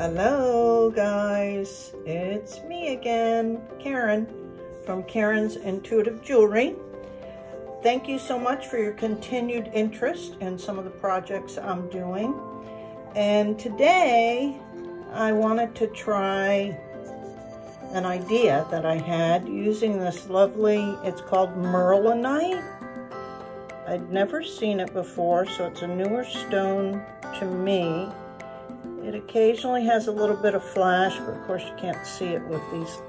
Hello guys, it's me again, Karen from Karen's Intuitive Jewelry. Thank you so much for your continued interest in some of the projects I'm doing. And today I wanted to try an idea that I had using this lovely, it's called Merlinite. I'd never seen it before, so it's a newer stone to me. It occasionally has a little bit of flash, but of course you can't see it with these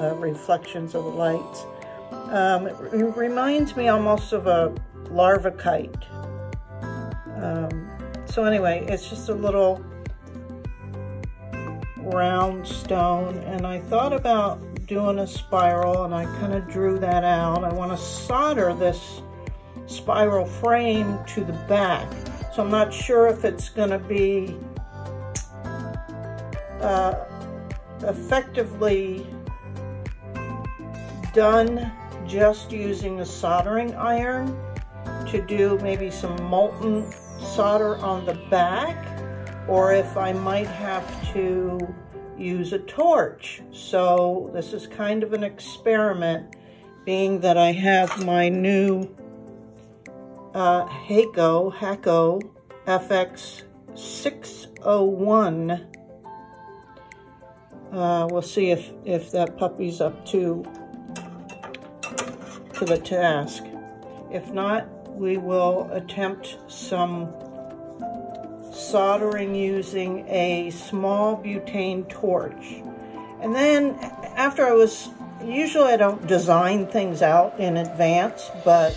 uh, reflections of the lights. Um, it, it, reminds me almost of a larvikite. Um, so anyway, it's just a little round stone and I thought about doing a spiral and I kind of drew that out. I want to solder this spiral frame to the back. So I'm not sure if it's going to be uh, effectively done just using a soldering iron to do maybe some molten solder on the back or if I might have to use a torch. So this is kind of an experiment being that I have my new uh, Hakko, Hakko FX 601. Uh, we'll see if, if that puppy's up to, to the task. If not, we will attempt some soldering using a small butane torch. And then after I was, usually I don't design things out in advance, but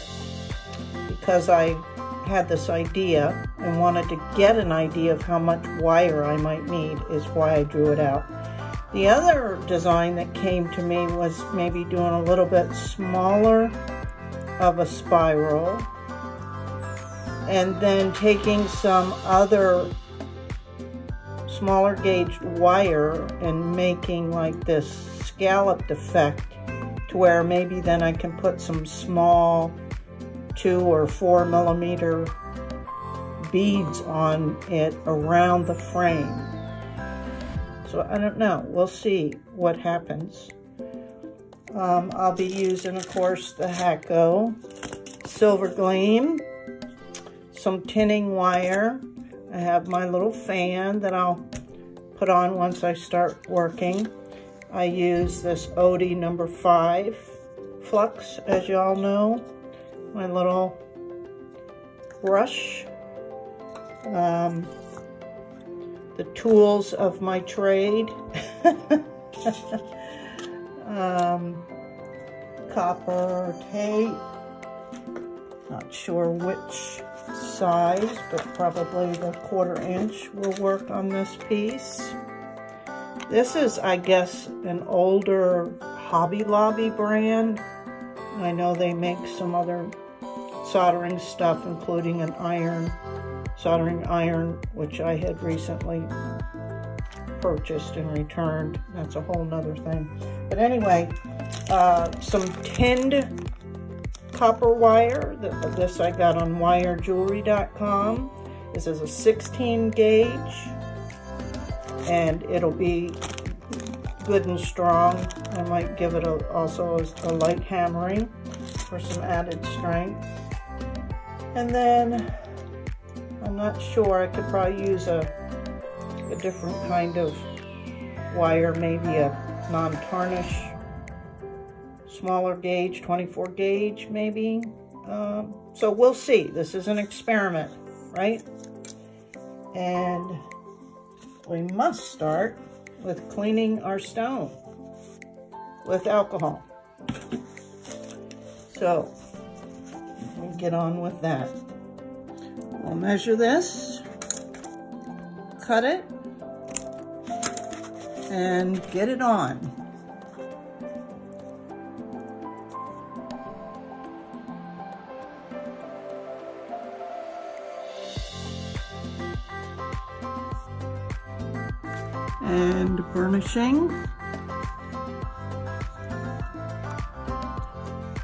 because I had this idea and wanted to get an idea of how much wire I might need is why I drew it out. The other design that came to me was maybe doing a little bit smaller of a spiral and then taking some other smaller gauge wire and making like this scalloped effect to where maybe then I can put some small two or four millimeter beads on it around the frame. So I don't know, we'll see what happens. Um, I'll be using, of course, the Hakko Silvergleem some tinning wire. I have my little fan that I'll put on once I start working. I use this Oatey number five flux, as y'all know. My little brush. Um, the tools of my trade. um, copper tape. Not sure which size, but probably the quarter inch will work on this piece. This is, I guess, an older Hobby Lobby brand. I know they make some other soldering stuff, including an iron, soldering iron, which I had recently purchased and returned. That's a whole nother thing. But anyway, uh, some tinned copper wire. This I got on wirejewelry.com. This is a 16 gauge and it'll be good and strong. I might give it a, also a, a light hammering for some added strength. And then I'm not sure, I could probably use a, a different kind of wire, maybe a non-tarnish smaller gauge, 24 gauge maybe. Um, so we'll see. This is an experiment, right? And we must start with cleaning our stone with alcohol. So, we get on with that. We'll measure this, cut it, and get it on. and burnishing.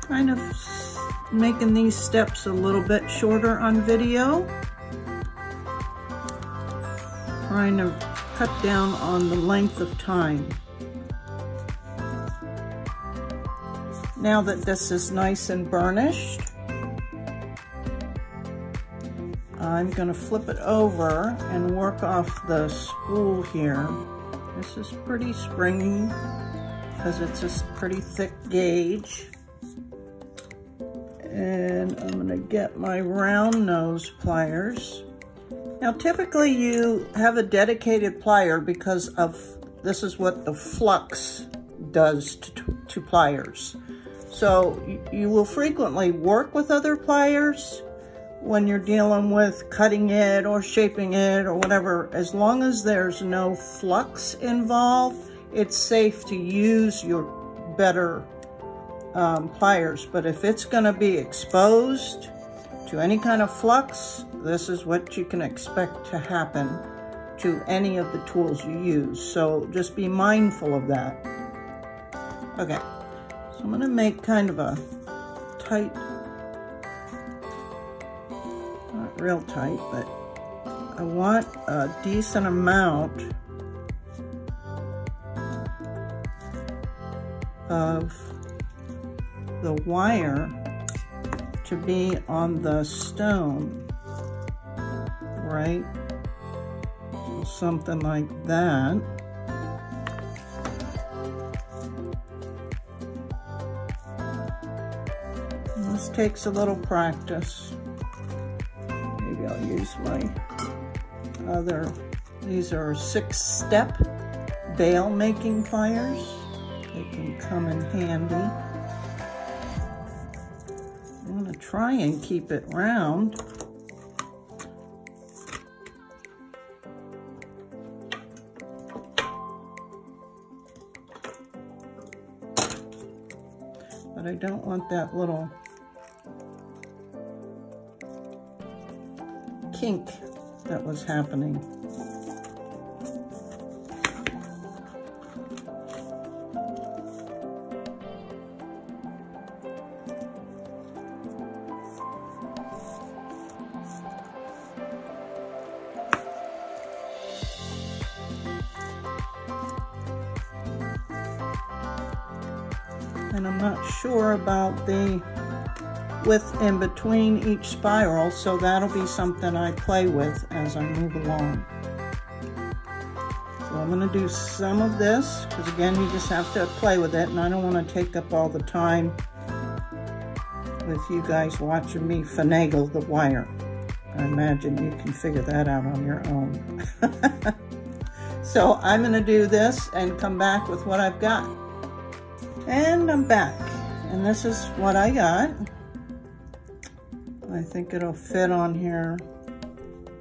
Kind of making these steps a little bit shorter on video. trying to cut down on the length of time. Now that this is nice and burnished, I'm going to flip it over and work off the spool here. This is pretty springy because it's a pretty thick gauge. I'm going to get my round nose pliers. Now typically you have a dedicated plier because of this is what the flux does to, to pliers. So you will frequently work with other pliers when you're dealing with cutting it or shaping it or whatever, as long as there's no flux involved, it's safe to use your better um, pliers. But if it's gonna be exposed to any kind of flux, this is what you can expect to happen to any of the tools you use. So just be mindful of that. Okay, so I'm gonna make kind of a tight not real tight, but I want a decent amount of the wire to be on the stone, right? Something like that. This takes a little practice. Maybe I'll use my other, these are six step bail making pliers. They can come in handy. Try and keep it round. But I don't want that little kink that was happening. The width in between each spiral, so that'll be something I play with as I move along. So I'm gonna do some of this, because again, you just have to play with it, and I don't wanna take up all the time with you guys watching me finagle the wire. I imagine you can figure that out on your own. so I'm gonna do this and come back with what I've got. And I'm back. And this is what I got. I think it'll fit on here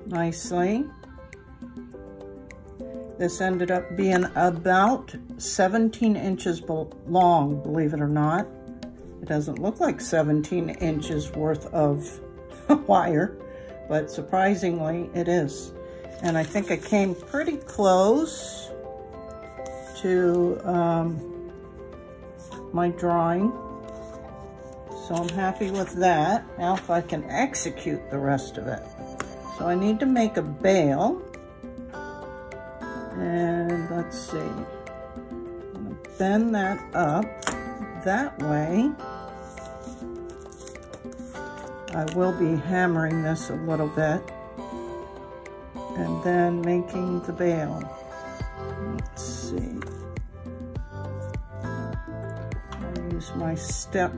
nicely. This ended up being about 17 inches long, believe it or not. It doesn't look like 17 inches worth of wire, but surprisingly it is. And I think I came pretty close to um, my drawing. So I'm happy with that. Now if I can execute the rest of it. So I need to make a bail. And let's see. Bend that up that way. I will be hammering this a little bit. And then making the bail. Let's see. I'll use my step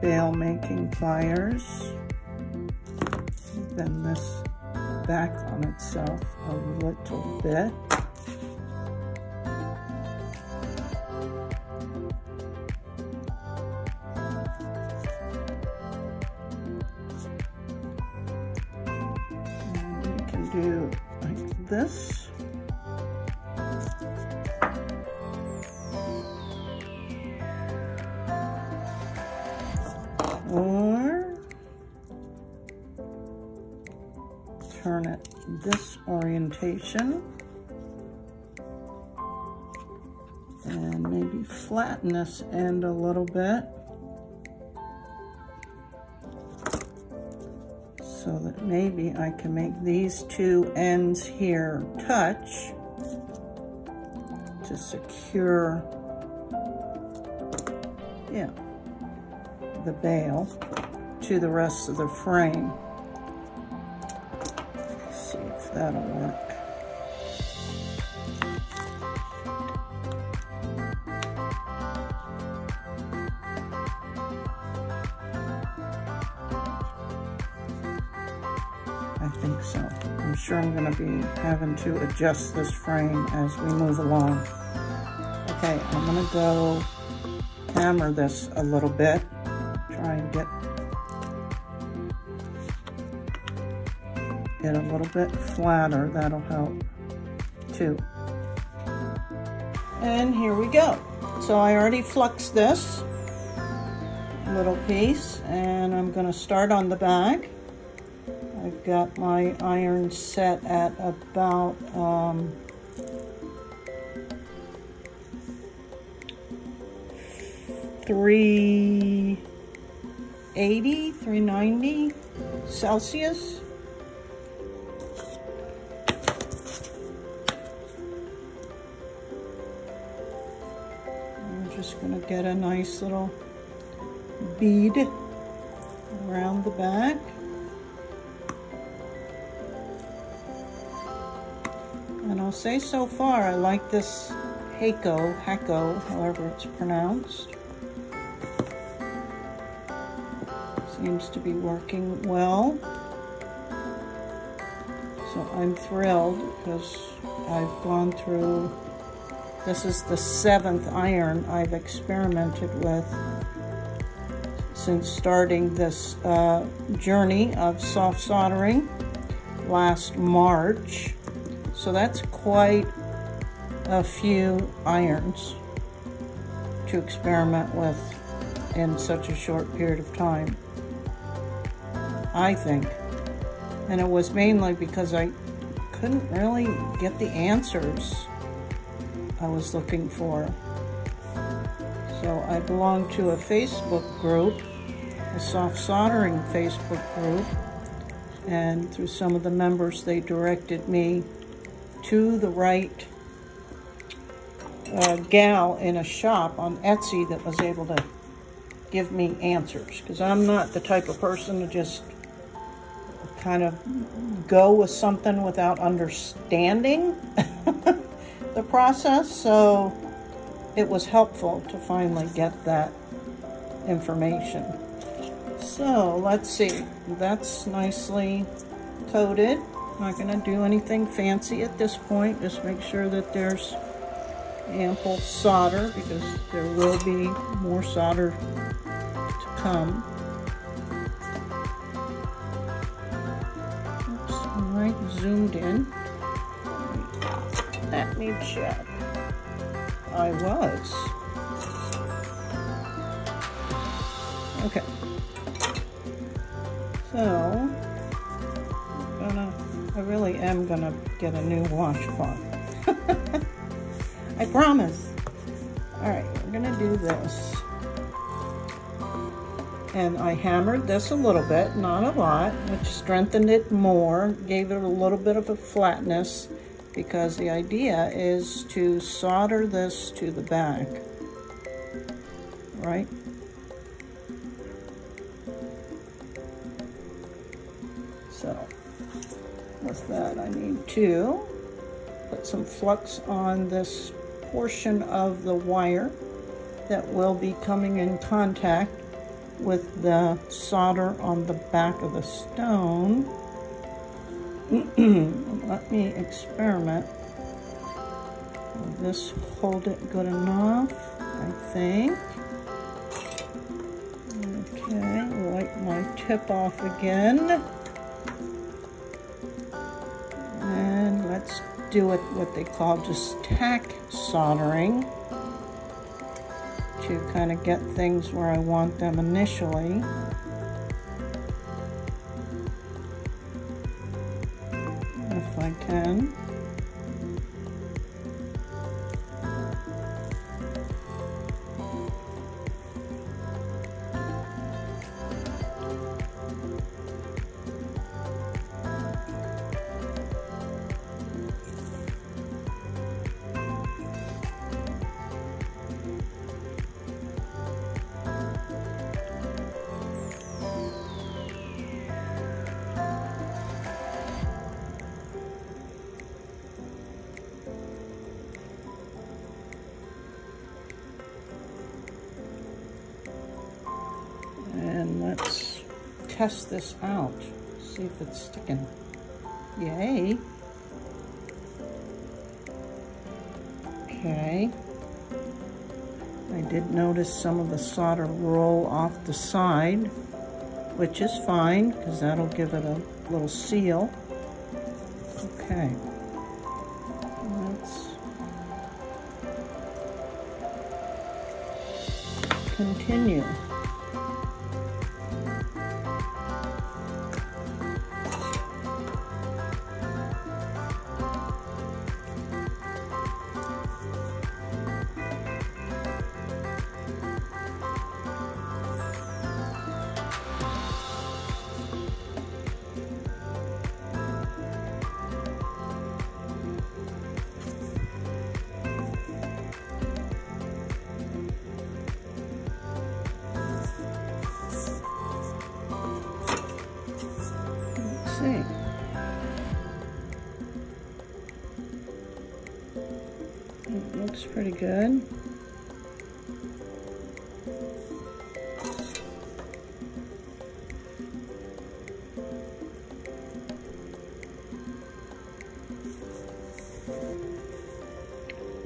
bail making pliers. Bend this back on itself a little bit. This end a little bit so that maybe I can make these two ends here touch to secure, yeah, the bail to the rest of the frame. Let's see if that'll work. I'm sure I'm going to be having to adjust this frame as we move along. Okay, I'm going to go hammer this a little bit. Try and get it a little bit flatter. That'll help too. And here we go. So I already fluxed this little piece and I'm going to start on the back. Got my iron set at about um, three eighty, three ninety Celsius. I'm just gonna get a nice little bead around the back. Say so far, I like this Hakko, Hakko, however it's pronounced. Seems to be working well. So I'm thrilled because I've gone through, this is the seventh iron I've experimented with since starting this uh, journey of soft soldering last March. So that's quite a few irons to experiment with in such a short period of time, I think. And it was mainly because I couldn't really get the answers I was looking for. So I belong to a Facebook group, a soft soldering Facebook group, and through some of the members, they directed me to the right uh, gal in a shop on Etsy that was able to give me answers because I'm not the type of person to just kind of go with something without understanding the process. So it was helpful to finally get that information. So let's see, that's nicely coated. Not gonna do anything fancy at this point. Just make sure that there's ample solder because there will be more solder to come. Oops, I'm right zoomed in. Let me check. I was. Okay. So, I really am gonna get a new washcloth. I promise. All right, we're gonna do this. And I hammered this a little bit, not a lot, which strengthened it more, gave it a little bit of a flatness because the idea is to solder this to the back, right? With that, I need to put some flux on this portion of the wire that will be coming in contact with the solder on the back of the stone. Let me experiment. Will this hold it good enough? I think. Okay, wipe my tip off again. Let's do it what they call just tack soldering to kind of get things where I want them initially. If I can. Test this out. See if it's sticking. Yay. Okay. I did notice some of the solder roll off the side, which is fine because that'll give it a little seal. Okay. Let's continue. Good.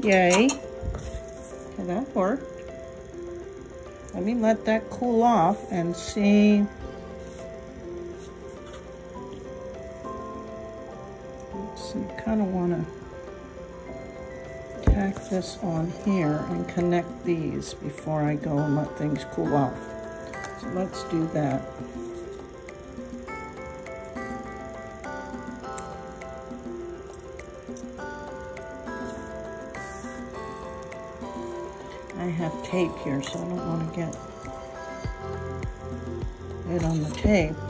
Yay. Okay, that worked. Let me let that cool off and see kind of want to tack this on here and connect these before I go and let things cool off. So let's do that. I have tape here, so I don't want to get it on the tape.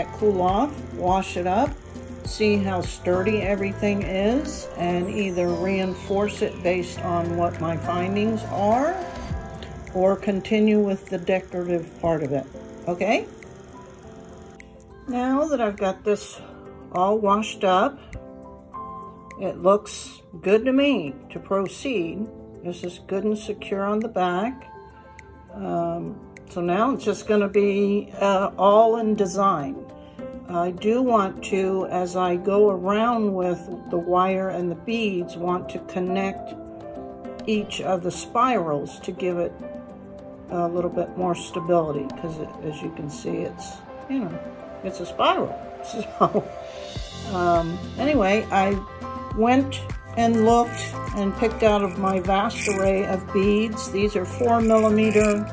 That cool off, wash it up, see how sturdy everything is, and either reinforce it based on what my findings are, or continue with the decorative part of it, okay? Now that I've got this all washed up, it looks good to me to proceed. This is good and secure on the back. Um, so now it's just going to be uh, all in design. I do want to, as I go around with the wire and the beads, want to connect each of the spirals to give it a little bit more stability because as you can see it's, you know, it's a spiral. So um, anyway, I went and looked and picked out of my vast array of beads. These are four millimeter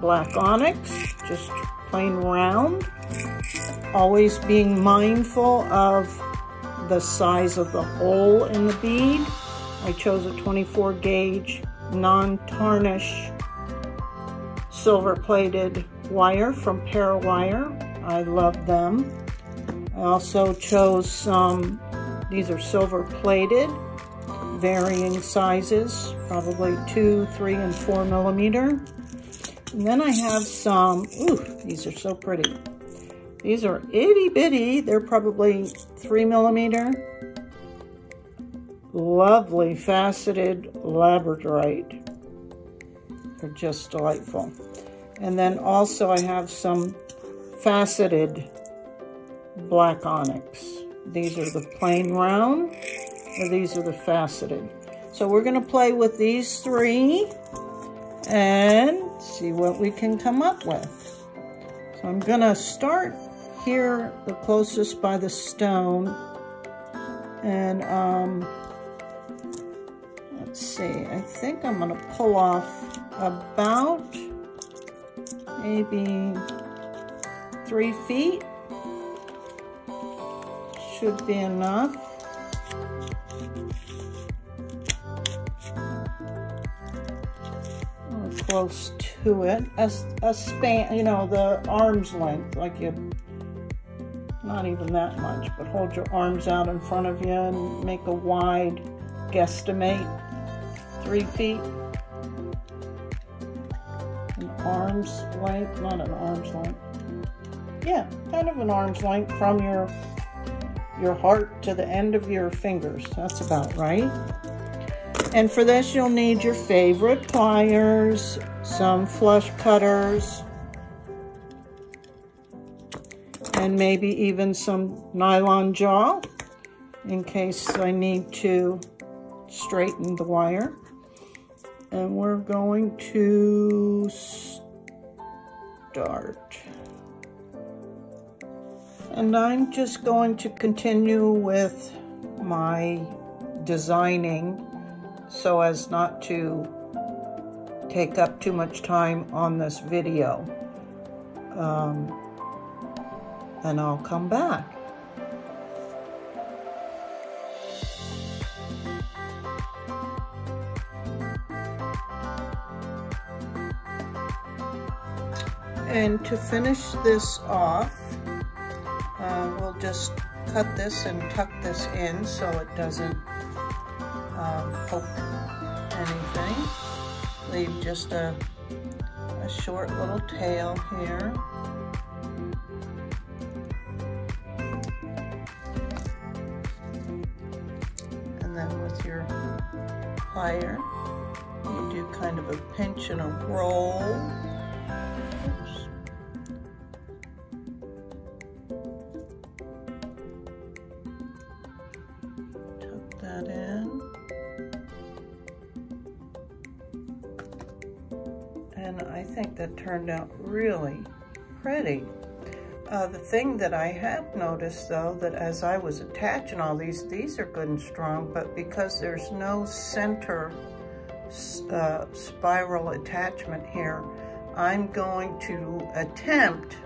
black onyx, just plain round. Always being mindful of the size of the hole in the bead. I chose a 24 gauge non-tarnish silver plated wire from Parawire. I love them. I also chose some these are silver plated, varying sizes, probably two, three, and four millimeter. And then I have some, ooh, these are so pretty. These are itty bitty, they're probably three millimeter. Lovely faceted labradorite. They're just delightful. And then also I have some faceted black onyx. These are the plain round, these are the faceted. So we're going to play with these three and see what we can come up with. So I'm to start here the closest by the stone and um, let's see, I think I'm to pull off about maybe three feet should be enough. Close to it. A, a span, you know, the arm's length, like you, not even that much, but hold your arms out in front of you and make a wide guesstimate, three feet. An arm's length, not an arm's length. Yeah, kind of an arm's length from your your heart to the end of your fingers. That's about right. And for this, you'll need your favorite pliers, some flush cutters, and maybe even some nylon jaw in case I need to straighten the wire. And we're going to start. And I'm just going to continue with my designing so as not to take up too much time on this video. Um, and I'll come back. And to finish this off, uh, we'll just cut this and tuck this in so it doesn't um, poke anything. Leave just a, a short little tail here. And then with your plier, you do kind of a pinch and a roll. Turned out really pretty. Uh, the thing that I have noticed though, that as I was attaching all these, these are good and strong, but because there's no center uh, spiral attachment here, I'm going to attempt,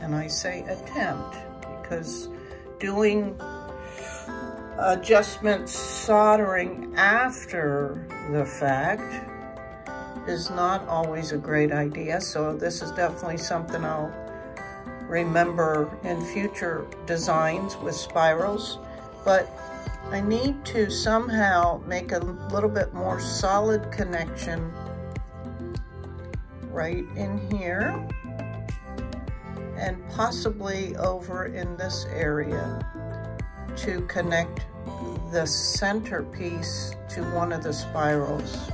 and I say attempt, because doing adjustments soldering after the fact is not always a great idea. So this is definitely something I'll remember in future designs with spirals. But I need to somehow make a little bit more solid connection right in here and possibly over in this area to connect the center piece to one of the spirals.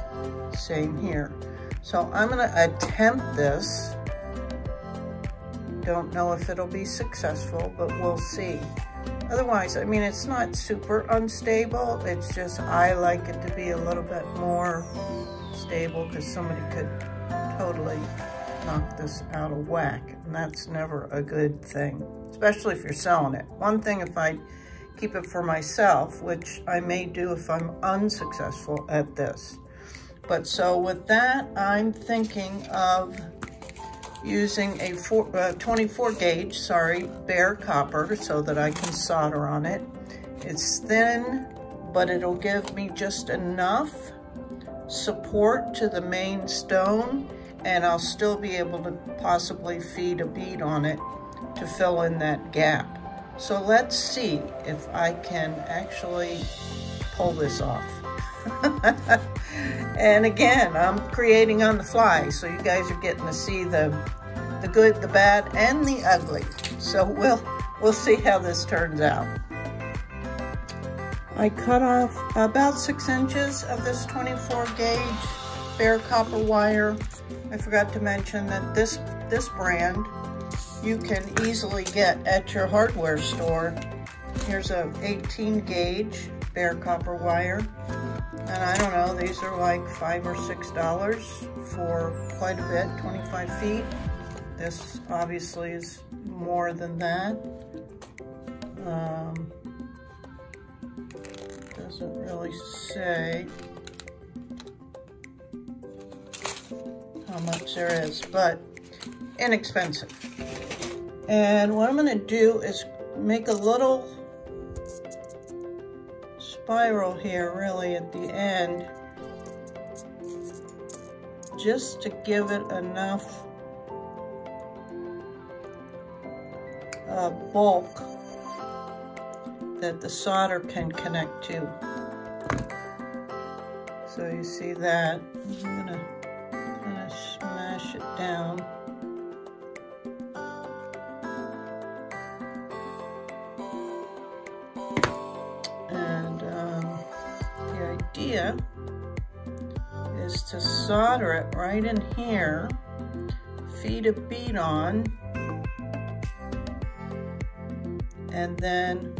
Same here. So I'm gonna attempt this. Don't know if it'll be successful, but we'll see. Otherwise, I mean, it's not super unstable. It's just I like it to be a little bit more stable because somebody could totally knock this out of whack. And that's never a good thing, especially if you're selling it. One thing if I keep it for myself, which I may do if I'm unsuccessful at this. But so with that, I'm thinking of using a four, uh, 24 gauge, sorry, bare copper so that I can solder on it. It's thin, but it'll give me just enough support to the main stone and I'll still be able to possibly feed a bead on it to fill in that gap. So let's see if I can actually pull this off. and again, I'm creating on the fly, so you guys are getting to see the the good, the bad, and the ugly. So we'll we'll see how this turns out. I cut off about six inches of this 24 gauge bare copper wire. I forgot to mention that this this brand you can easily get at your hardware store. Here's a 18 gauge bare copper wire. And I don't know, these are like five or six dollars for quite a bit, 25 feet. This obviously is more than that. Um, doesn't really say how much there is, but inexpensive. And what I'm gonna do is make a little spiral here really at the end just to give it enough uh, bulk that the solder can connect to. So you see that. I'm gonna kind of smash it down. Solder it right in here, feed a bead on, and then,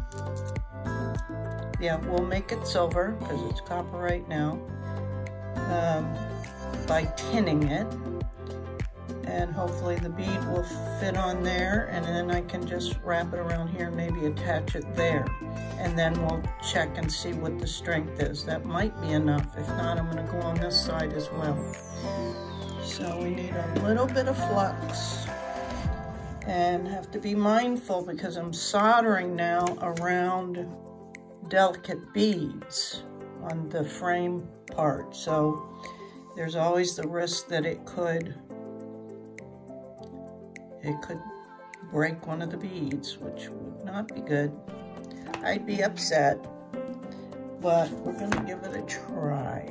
yeah, we'll make it silver because it's copper right now um, by tinning it. And hopefully the bead will fit on there and then I can just wrap it around here, maybe attach it there. And then we'll check and see what the strength is. That might be enough. If not, I'm gonna go on this side as well. So we need a little bit of flux and have to be mindful because I'm soldering now around delicate beads on the frame part. So there's always the risk that it could it could break one of the beads, which would not be good. I'd be upset, but we're gonna give it a try.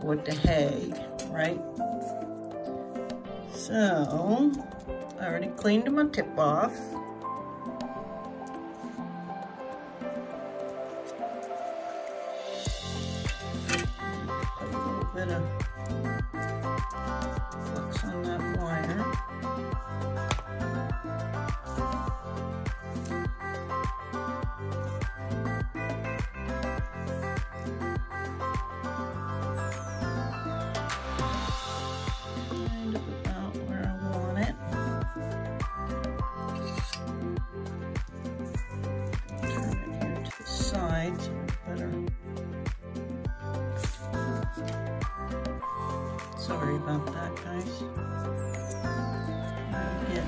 What the hay, right? So, I already cleaned my tip off. Sorry about that, guys. Get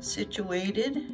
situated.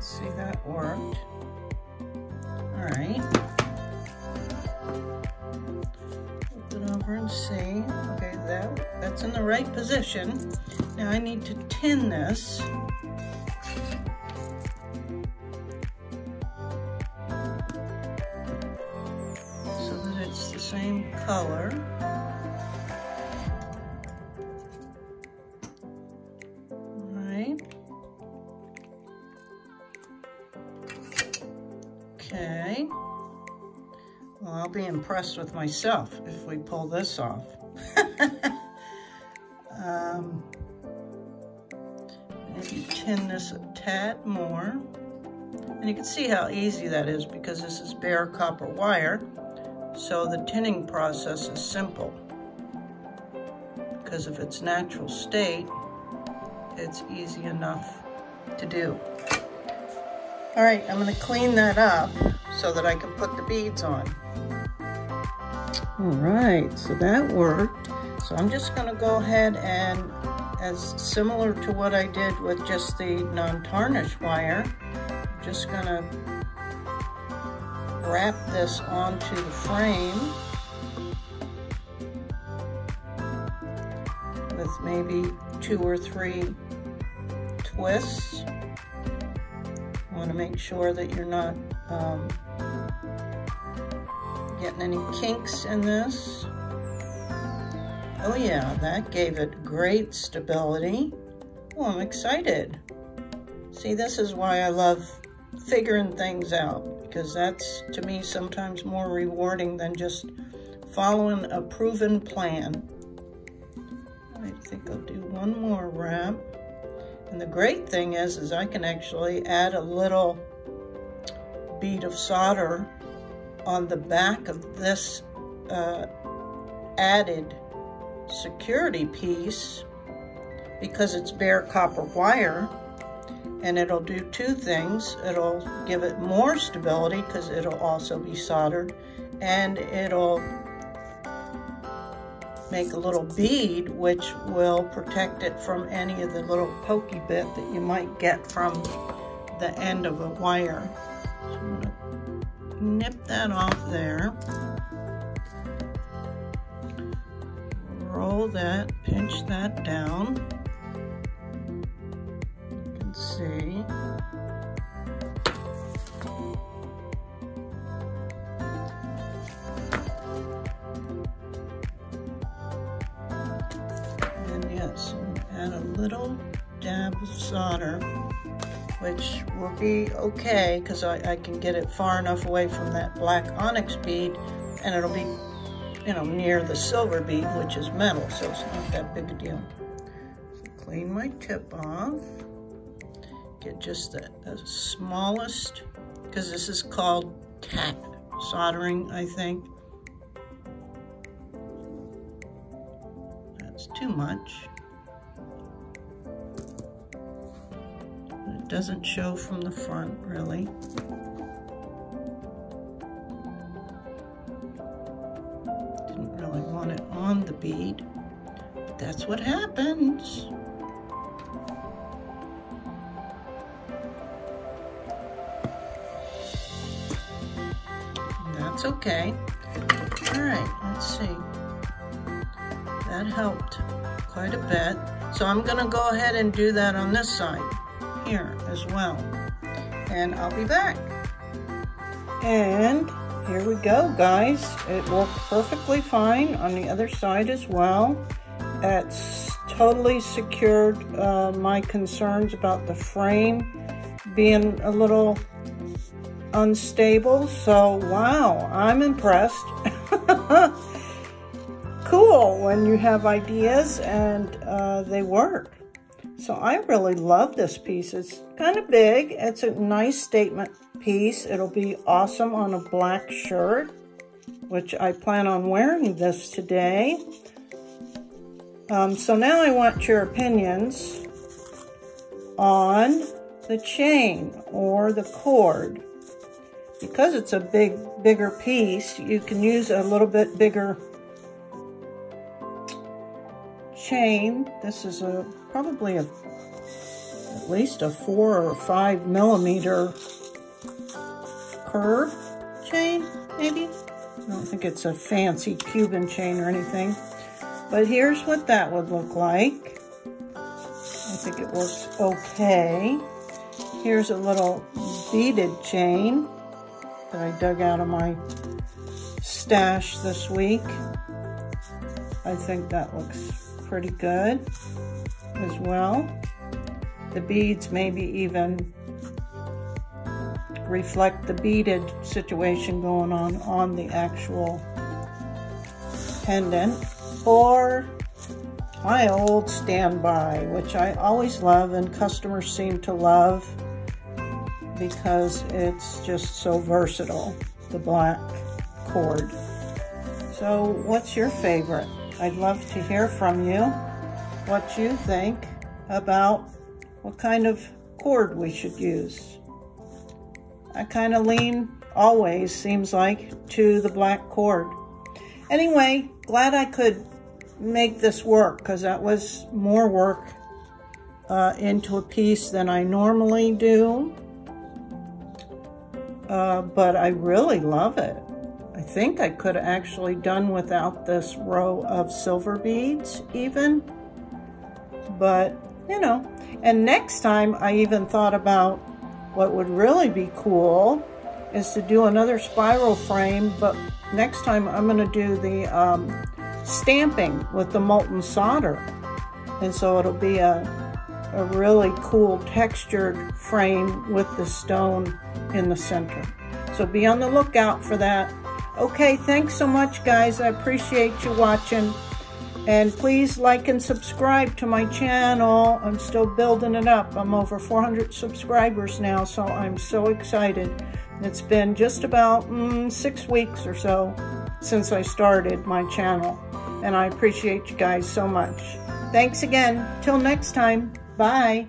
See that worked. All right. Flip it over and see. Okay, that that's in the right position. Now I need to tin this. Impressed with myself if we pull this off. um, maybe tin this a tad more. And you can see how easy that is because this is bare copper wire. So the tinning process is simple. Because of it's natural state, it's easy enough to do. All right, I'm gonna clean that up so that I can put the beads on. All right, so that worked. So I'm just gonna go ahead and, as similar to what I did with just the non-tarnish wire, I'm just gonna wrap this onto the frame with maybe two or three twists want to make sure that you're not um, getting any kinks in this. Oh yeah, that gave it great stability. Oh, I'm excited. See, this is why I love figuring things out because that's, to me, sometimes more rewarding than just following a proven plan. I think I'll do one more wrap. And the great thing is, is I can actually add a little bead of solder on the back of this uh, added security piece because it's bare copper wire and it'll do two things. It'll give it more stability because it'll also be soldered and it'll make a little bead which will protect it from any of the little pokey bit that you might get from the end of a wire. Nip that off there. Roll that, pinch that down. You can see. Which will be okay because I, I can get it far enough away from that black onyx bead and it'll be, you know, near the silver bead, which is metal, so it's not that big a deal. Clean my tip off. Get just the, the smallest, because this is called tack soldering, I think. That's too much. Doesn't show from the front, really. Didn't really want it on the bead, but that's what happens. That's okay. All right, let's see. That helped quite a bit. So I'm gonna go ahead and do that on this side here as well. And I'll be back. And here we go, guys. It worked perfectly fine on the other side as well. It's totally secured uh, my concerns about the frame being a little unstable. So, wow, I'm impressed. cool when you have ideas and uh, they work. So I really love this piece. It's kind of big. It's a nice statement piece. It'll be awesome on a black shirt, which I plan on wearing this today. Um, so now I want your opinions on the chain or the cord. Because it's a big, bigger piece, you can use a little bit bigger chain. This is a probably a at least a four or five millimeter curb chain, maybe. I don't think it's a fancy Cuban chain or anything. But here's what that would look like. I think it works okay. Here's a little beaded chain that I dug out of my stash this week. I think that looks pretty good as well. The beads maybe even reflect the beaded situation going on on the actual pendant. Or my old standby, which I always love and customers seem to love because it's just so versatile, the black cord. So what's your favorite? I'd love to hear from you what you think about what kind of cord we should use. I kind of lean always, seems like, to the black cord. Anyway, glad I could make this work because that was more work uh, into a piece than I normally do. Uh, but I really love it. I think I could have actually done without this row of silver beads even. But, you know, and next time I even thought about what would really be cool is to do another spiral frame, but next time I'm going to do the um, stamping with the molten solder. And so it'll be a, a really cool textured frame with the stone in the center. So be on the lookout for that. Okay, thanks so much, guys. I appreciate you watching. And please like and subscribe to my channel. I'm still building it up. I'm over 400 subscribers now, so I'm so excited. It's been just about mm, six weeks or so since I started my channel. And I appreciate you guys so much. Thanks again. Till next time. Bye.